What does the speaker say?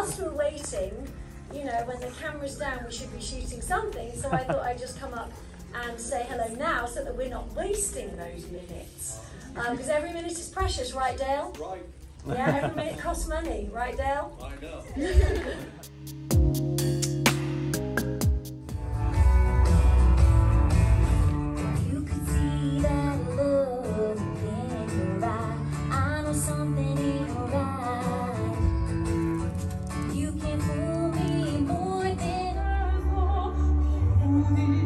whilst we're waiting, you know, when the camera's down, we should be shooting something. So I thought I'd just come up and say hello now so that we're not wasting those minutes. Because um, every minute is precious, right, Dale? Right. Yeah, every minute costs money, right, Dale? I know. me.